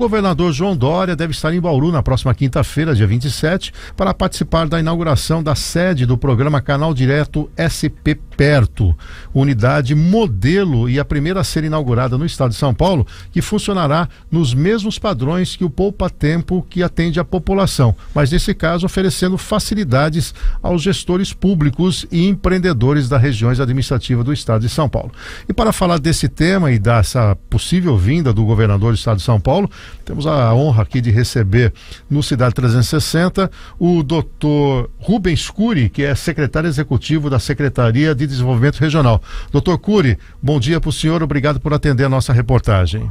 Governador João Dória deve estar em Bauru na próxima quinta-feira, dia 27, para participar da inauguração da sede do programa Canal Direto SP Perto, unidade modelo e a primeira a ser inaugurada no estado de São Paulo, que funcionará nos mesmos padrões que o Poupa Tempo que atende a população, mas nesse caso oferecendo facilidades aos gestores públicos e empreendedores das regiões administrativas do estado de São Paulo. E para falar desse tema e dessa possível vinda do governador do estado de São Paulo, temos a honra aqui de receber no Cidade 360 o doutor Rubens Cury, que é secretário executivo da Secretaria de Desenvolvimento Regional. Doutor Cury, bom dia para o senhor, obrigado por atender a nossa reportagem.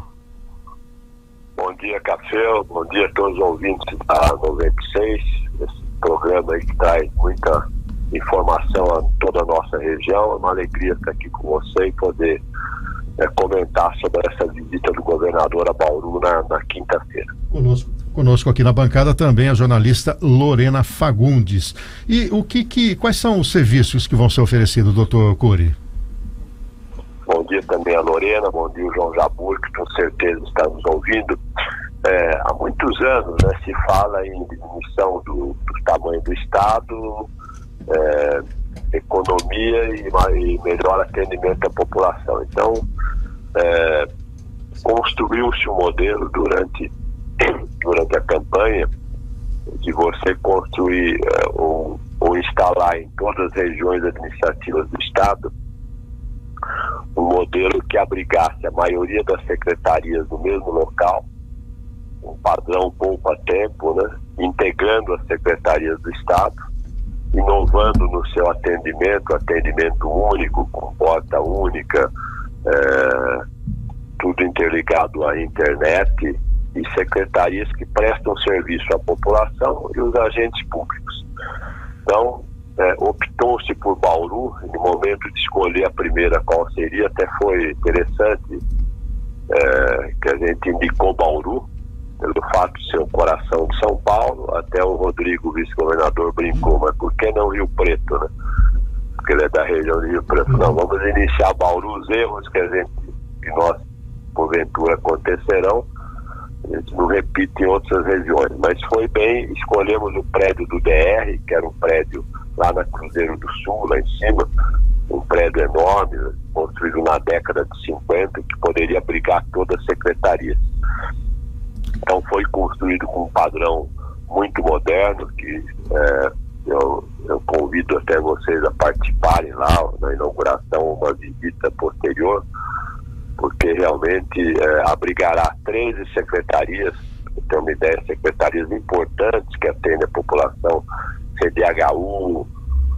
Bom dia, Café, bom dia a todos os ouvintes da 96, esse programa aí que traz muita informação a toda a nossa região. É uma alegria estar aqui com você e poder é, comentar sobre essa visita do governador a Bauru na, na quinta-feira. Conosco, conosco aqui na bancada também a jornalista Lorena Fagundes. E o que, que quais são os serviços que vão ser oferecidos, doutor Cury? Bom dia também a Lorena, bom dia o João Jabur, que com certeza está nos ouvindo. É, há muitos anos né, se fala em diminuição do, do tamanho do Estado, é, economia e, e melhor atendimento à população. Então, é, construiu-se um modelo durante, durante a campanha de você construir é, ou, ou instalar em todas as regiões administrativas do Estado um modelo que abrigasse a maioria das secretarias no mesmo local, um padrão poupa-tempo, né? integrando as secretarias do Estado, inovando no seu atendimento, atendimento único, com porta única, é, tudo interligado à internet e secretarias que prestam serviço à população e os agentes públicos. Então, é, optou-se por Bauru, no momento de escolher a primeira qual seria, até foi interessante é, que a gente indicou Bauru, pelo fato de ser o coração de São Paulo, até o Rodrigo, vice-governador, brincou, mas por que não Rio Preto, né? Porque ele é da região de Rio Preto. Não, vamos iniciar Bauru, os erros que a gente, que nós, porventura, acontecerão, a gente não repite em outras regiões, mas foi bem, escolhemos o prédio do DR, que era um prédio lá na Cruzeiro do Sul, lá em cima, um prédio enorme, construído na década de 50, que poderia abrigar todas as secretarias. Então foi construído com um padrão muito moderno, que é, eu, eu, convido até vocês a participarem lá na inauguração, uma visita posterior, porque realmente é, abrigará 13 secretarias, tem uma ideia, secretarias importantes que atendem a população, CDHU,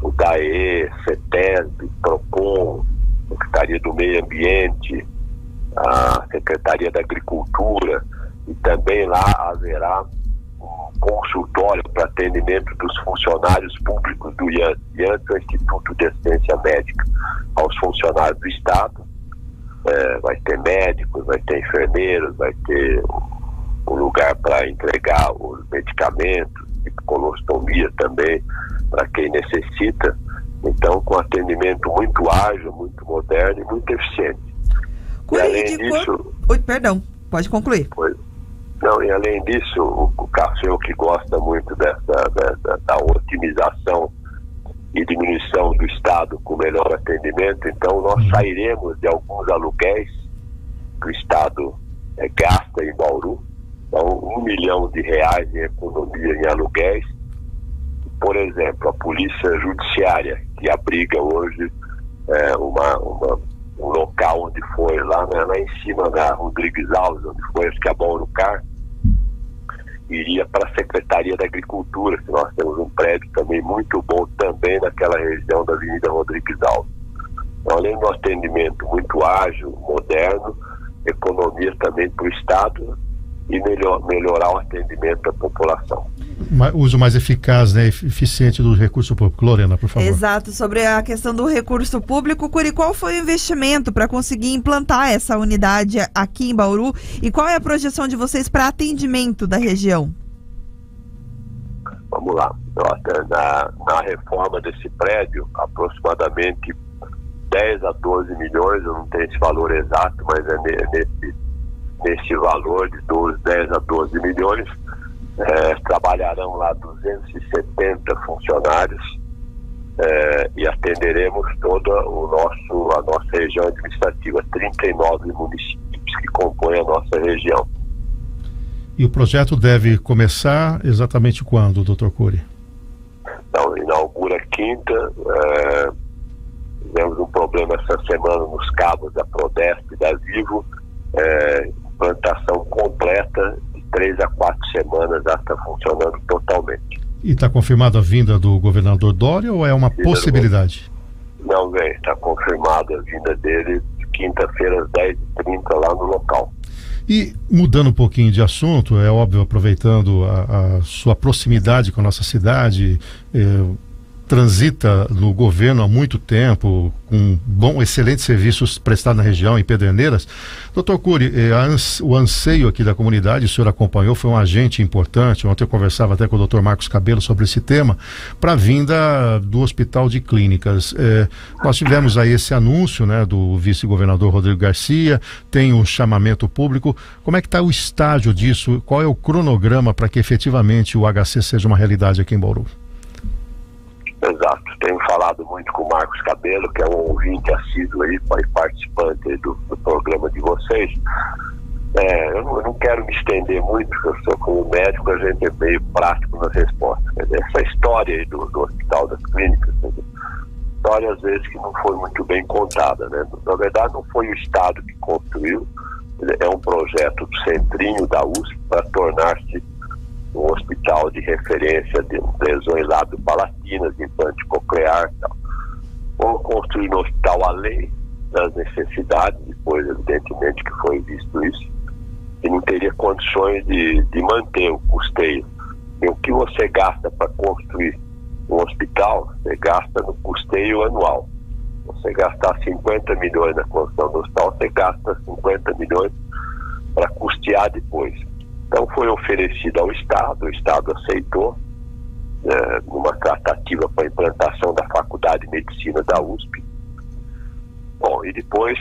o DAE, CETESB, PROCON, Secretaria do Meio Ambiente, a Secretaria da Agricultura, e também lá haverá um consultório para atendimento dos funcionários públicos do IAN. IAN é o Instituto de Assistência Médica aos funcionários do Estado. É, vai ter médicos, vai ter enfermeiros, vai ter um lugar para entregar os medicamentos, tipo colostomia também, para quem necessita. Então, com atendimento muito ágil, muito moderno e muito eficiente. e além disso. Oi, perdão, pode concluir. Pois, não, e além disso, o, o Café que gosta muito dessa, dessa da otimização e diminuição do Estado com melhor atendimento, então nós uhum. sairemos de alguns aluguéis que o Estado é, gasta em Bauru, então um milhão de reais em economia em aluguéis. Por exemplo, a Polícia Judiciária, que abriga hoje é, uma, uma um local onde foi, lá, né, lá em cima da Rodrigues Alves, onde foi, acho que a Baurucar, iria para a Secretaria da Agricultura, que nós temos um prédio também muito bom também naquela região da Avenida Rodrigues Alves. Então, além do atendimento muito ágil, moderno, economia também para o Estado e melhor, melhorar o atendimento à população uso mais eficaz, né, eficiente do recurso público. Lorena, por favor. Exato, sobre a questão do recurso público, Curi, qual foi o investimento para conseguir implantar essa unidade aqui em Bauru e qual é a projeção de vocês para atendimento da região? Vamos lá. Na, na reforma desse prédio, aproximadamente 10 a 12 milhões, eu não tenho esse valor exato, mas é nesse, nesse valor de 12, 10 a 12 milhões. É, trabalharão lá 270 funcionários é, e atenderemos toda o nosso, a nossa região administrativa, 39 municípios que compõem a nossa região. E o projeto deve começar exatamente quando, doutor Cury? Então, inaugura quinta. É, tivemos um problema essa semana nos cabos da Prodesp e da Vivo. É, implantação completa três a quatro semanas já está funcionando totalmente. E está confirmada a vinda do governador Dória ou é uma vinda possibilidade? Não, vem, está confirmada a vinda dele quinta-feira às 10h30 lá no local. E mudando um pouquinho de assunto, é óbvio, aproveitando a, a sua proximidade com a nossa cidade, eh, transita no governo há muito tempo, com bom, excelentes serviços prestados na região, em Pederneiras. Doutor Cury, eh, o anseio aqui da comunidade, o senhor acompanhou, foi um agente importante. Ontem eu conversava até com o doutor Marcos Cabelo sobre esse tema, para a vinda do Hospital de Clínicas. Eh, nós tivemos aí esse anúncio né, do vice-governador Rodrigo Garcia, tem um chamamento público. Como é que está o estágio disso? Qual é o cronograma para que efetivamente o HC seja uma realidade aqui em Bauru? Exato. Tenho falado muito com o Marcos Cabelo, que é um ouvinte assíduo aí, participante do, do programa de vocês. É, eu, não, eu, não, quero me estender muito, porque eu sou como médico, a gente é meio prático nas respostas. Dizer, essa história aí do, do Hospital das Clínicas, dizer, história às vezes que não foi muito bem contada. Né? Na verdade, não foi o Estado que construiu, é um projeto do centrinho da USP para tornar-se um hospital de referência de lesões lábio-palatinas, implante coclear e tal. Vamos construir um hospital além das necessidades, depois evidentemente que foi visto isso, e não teria condições de, de manter o custeio. E o que você gasta para construir um hospital, você gasta no custeio anual. Você gastar 50 milhões na construção do hospital, você gasta 50 milhões para custear depois. Então foi oferecido ao Estado, o Estado aceitou, numa tratativa para a implantação da Faculdade de Medicina da USP. Bom, e depois,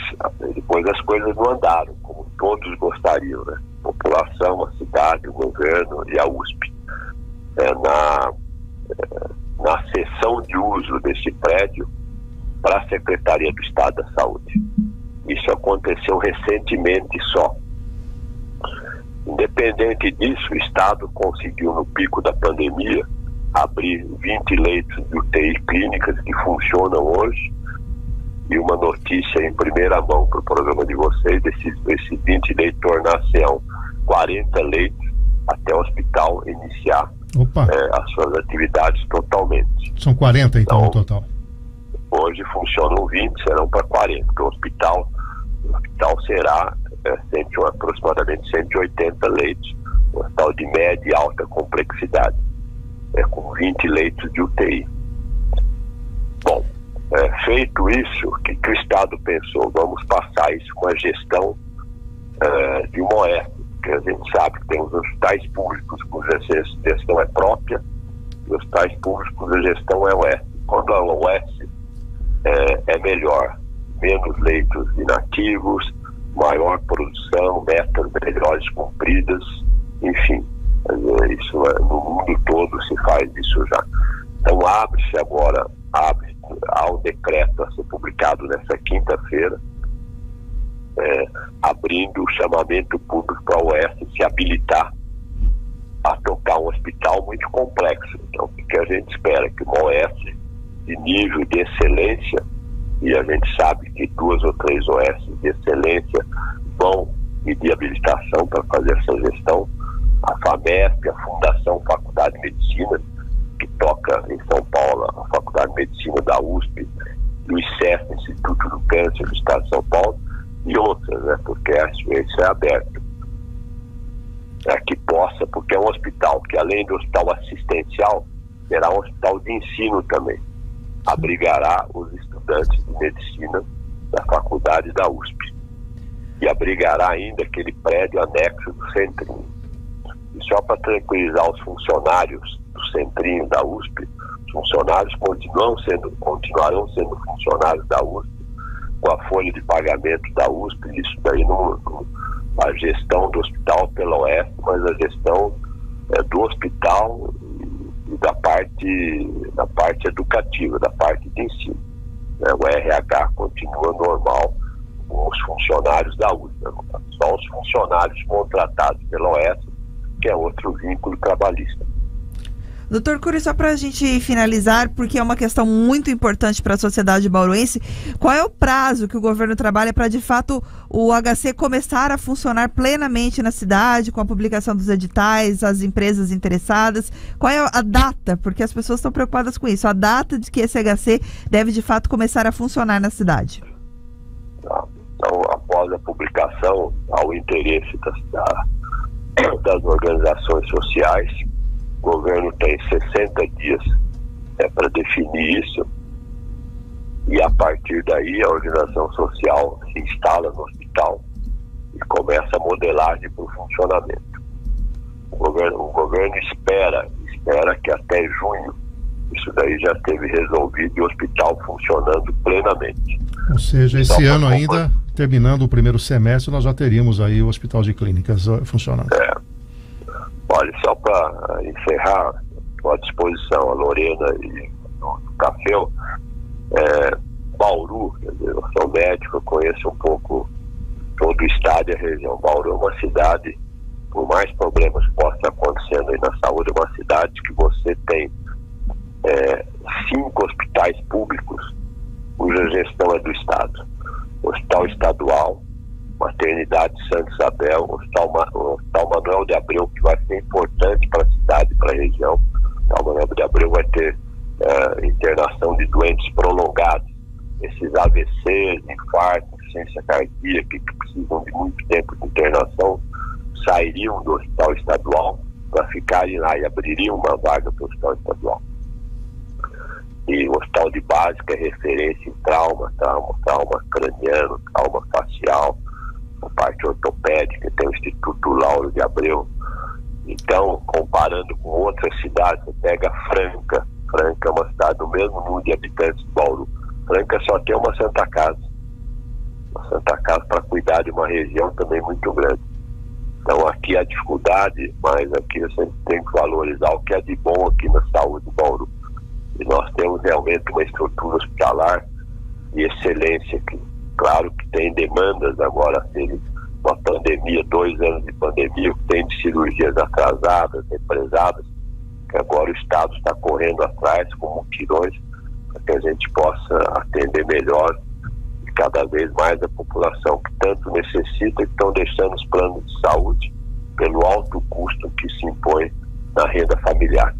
depois as coisas não andaram, como todos gostariam, né? A população, a cidade, o governo e a USP. É, na, é, na sessão de uso desse prédio para a Secretaria do Estado da Saúde. Isso aconteceu recentemente só. Independente disso, o Estado conseguiu, no pico da pandemia, abrir 20 leitos de UTI clínicas que funcionam hoje. E uma notícia em primeira mão para o programa de vocês: esses, esses 20 leitos tornar-se-ão 40 leitos até o hospital iniciar é, as suas atividades totalmente. São 40 então, então no total? Hoje funcionam 20, serão para 40, porque o hospital, o hospital será é, cento, aproximadamente 180 leitos, um hospital de média e alta complexidade, é, com 20 leitos de UTI. Bom, é, feito isso, o que, que, o Estado pensou? Vamos passar isso com a gestão é, de uma OS, que a gente sabe que tem os hospitais públicos cuja gestão é própria e os hospitais públicos cuja gestão é OS. Quando a OS é, é melhor, menos leitos inativos, maior produção, metas melhores cumpridas, enfim, isso é, no mundo todo se faz isso já. Então abre-se agora, abre há um decreto a ser publicado nessa quinta-feira, é, abrindo o chamamento público para a UES se habilitar a tocar um hospital muito complexo. Então, o que a gente espera? Que uma OS de nível de excelência e a gente sabe que duas ou três OS de excelência vão pedir habilitação para fazer essa gestão. A FAMESP, a Fundação Faculdade de Medicina, que toca em São Paulo, a Faculdade de Medicina da USP, e o ICEF, Instituto do Câncer do Estado de São Paulo, e outras, né, porque isso é aberto. É, que possa, porque é um hospital que, além do hospital assistencial, será um hospital de ensino também. Abrigará os estudantes de medicina da faculdade da USP e abrigará ainda aquele prédio anexo do Centrinho. E só para tranquilizar os funcionários do Centrinho da USP, os funcionários continuam sendo, continuarão sendo funcionários da USP, com a folha de pagamento da USP, isso daí não, a gestão do hospital pela oeste, mas a gestão é, do hospital e da parte, da parte educativa, da parte de ensino. Né? O RH continua normal com os funcionários da USP, só os funcionários contratados pela OES, que é outro vínculo trabalhista. Doutor Cury, só para a gente finalizar, porque é uma questão muito importante para a sociedade bauruense, qual é o prazo que o governo trabalha para, de fato, o HC começar a funcionar plenamente na cidade, com a publicação dos editais, as empresas interessadas? Qual é a data? Porque as pessoas estão preocupadas com isso. A data de que esse HC deve, de fato, começar a funcionar na cidade? Tá. Então, após a publicação, ao interesse das, das organizações sociais, o governo tem 60 dias é, para definir isso e a partir daí a organização social se instala no hospital e começa a modelagem para o funcionamento. O governo, o governo espera, espera que até junho isso daí já esteve resolvido e o hospital funcionando plenamente. Ou seja, esse então, ano ainda, terminando o primeiro semestre, nós já teríamos aí o hospital de clínicas funcionando. É. Olha, só para encerrar, estou à disposição, a Lorena e o Café, é, Bauru, quer dizer, eu sou médico, conheço um pouco todo o estado e a região. Bauru é uma cidade, por mais problemas que possam estar acontecendo aí na saúde, é uma cidade que você tem é, cinco hospitais públicos cuja gestão é do Estado. Hospital Estadual, Maternidade Santa Isabel, o Hospital, o Hospital Manuel de Abreu, que vai ser importante para a cidade, para a região. O Hospital Manuel de Abreu vai ter uh, internação de doentes prolongados, esses AVCs, infartos, insuficiência cardíaca, que precisam de muito tempo de internação, sairiam do Hospital Estadual para ficarem lá e abririam uma vaga para o Hospital Estadual. E o Hospital de que é referência em trauma, trauma, trauma craniano, trauma facial, a parte ortopédica, tem o Instituto Lauro de Abreu. Então, comparando com outras cidades, você pega Franca. Franca é uma cidade do mesmo número de habitantes de Bauru. Franca só tem uma Santa Casa. Uma Santa Casa para cuidar de uma região também muito grande. Então aqui a dificuldade, mas aqui você tem que valorizar o que é de bom aqui na saúde de Bauru. E nós temos realmente uma estrutura hospitalar de excelência aqui. Claro que tem demandas agora, teve uma pandemia, dois anos de pandemia, que tem de cirurgias atrasadas, represadas, que agora o Estado está correndo atrás com mutirões para que a gente possa atender melhor e cada vez mais a população que tanto necessita e estão deixando os planos de saúde pelo alto custo que se impõe na renda familiar.